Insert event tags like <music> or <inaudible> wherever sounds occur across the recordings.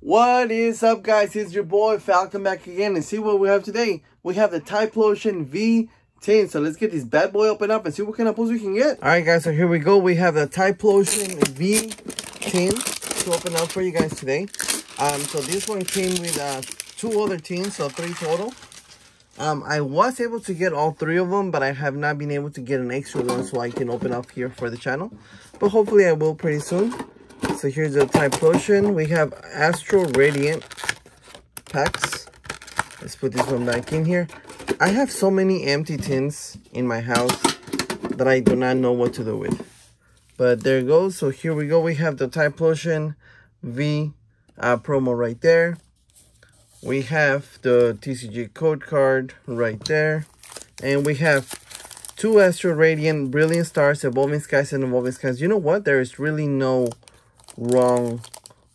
What is up guys, it's your boy Falcon back again and see what we have today. We have the Typhlosion V tin, so let's get this bad boy open up and see what kind of pulls we can get. Alright guys, so here we go. We have the Typhlosion V tin to open up for you guys today. Um, so this one came with uh, two other tins, so three total. Um, I was able to get all three of them, but I have not been able to get an extra one so I can open up here for the channel. But hopefully I will pretty soon. So here's the Typhlosion. We have Astral Radiance packs. Let's put this one back in here. I have so many empty tins in my house that I do not know what to do with. But there it goes. So here we go. We have the Typhlosion V uh, promo right there. We have the TCG code card right there. And we have two Astral Radiance Brilliant Stars, Evolving Skies, and Evolving Skies. You know what? There is really no wrong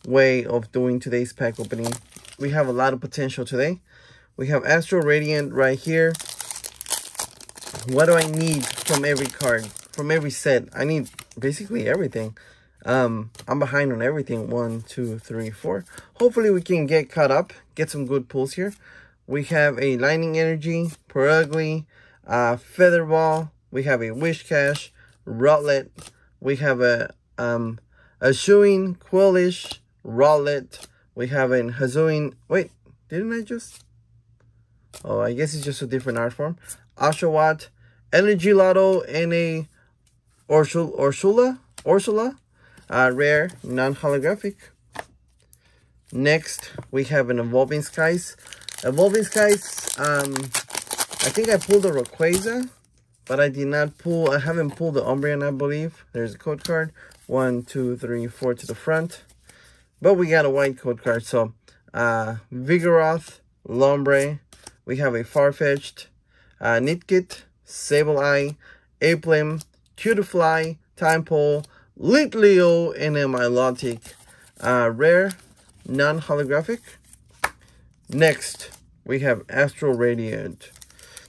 way of doing today's pack opening. We have a lot of potential today. We have Astral Radiance right here. What do I need from every card? From every set? I need basically everything. Um, I'm behind on everything. One, two, three, four. Hopefully we can get caught up. Get some good pulls here. We have a Lightning Energy, Purugly, uh, Featherball. We have a Whiscash, Rowlet. We have a um, Hisuian, Qwilfish, Rowlet. We have an Hisuian. Wait, didn't I just? Oh, I guess it's just a different art form. Oshawott, Energy Loto, and a Ursula, Ursula, uh, rare, non-holographic. Next, we have an Evolving Skies. Evolving Skies, um, I think I pulled the Rayquaza, but I did not pull, I haven't pulled the Umbreon, I believe. There's a code card. One, two, three, four to the front. But we got a white code card. So, uh, Vigoroth, Lombre. We have a Farfetch'd, uh, Nickit, Sableye, Applin, Cutiefly, Tympole, Litleo, and a Milotic. Uh, rare, non-holographic. Next, we have Astral Radiance.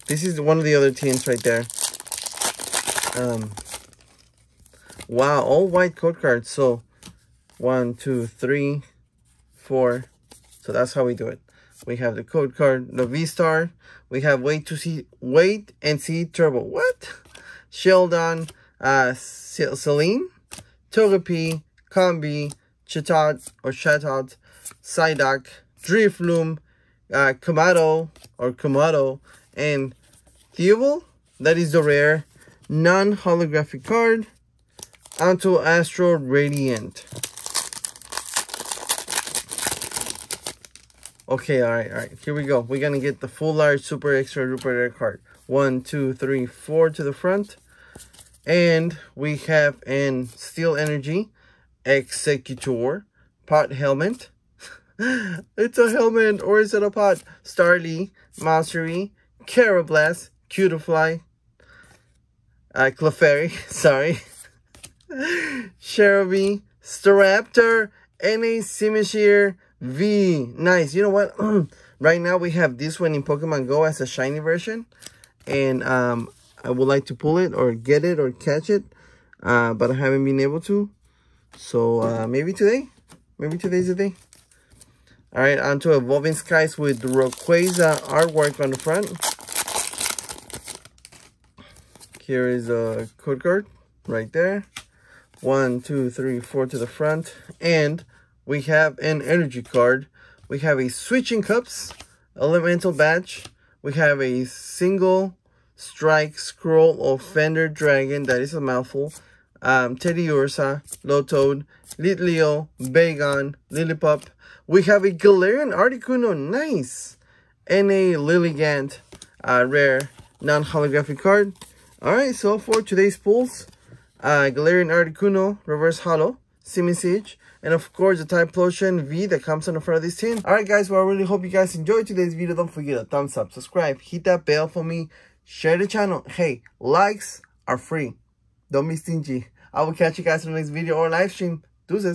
This is one of the other teams right there. Um, Wow, all white code cards. So one, two, three, four. So that's how we do it. We have the code card, the V-Star. We have wait to see, wait and see turbo. What? Shieldon, uh, Celine, Togepi, Combee, Chatot or Chatot, Psyduck, Drifloon, uh, Kamado or Kamado, and Theoble. That is the rare non-holographic card onto Astral Radiance. Okay, alright, alright. Here we go. We're gonna get the full large super extra duper rare card. One, two, three, four to the front. And we have an Steel Energy, Executor Pot Helmet. <laughs> it's a helmet, or is it a pot? Starly, Mastery, Karrablast, Cutiefly, uh, Clefairy, <laughs> sorry. Cherubi, Staraptor, and a Simisear V. Nice. You know what? <clears throat> right now we have this one in Pokemon Go as a shiny version. And um, I would like to pull it or get it or catch it. Uh, but I haven't been able to. So uh, maybe today. Maybe today's the day. Alright, on to Evolving Skies with Rayquaza artwork on the front. Here is a code card right there one, two, three, four to the front. And we have an energy card. We have a switching cups, elemental badge. We have a single strike scroll of Fender Dragon. That is a mouthful. Um, Teddiursa, Lotad, Litleo, Bagon, Lillipup. We have a Galarian Articuno. Nice. And a Lilligant, uh, rare non-holographic card. Alright, so for today's pulls, uh, Galarian Articuno, Reverse Holo, Siege, and of course the Typhlosion V that comes on the front of this tin. Alright guys, well I really hope you guys enjoyed today's video. Don't forget to thumbs up, subscribe, hit that bell for me, share the channel. Hey, likes are free. Don't be stingy. I will catch you guys in the next video or live stream. Deuces.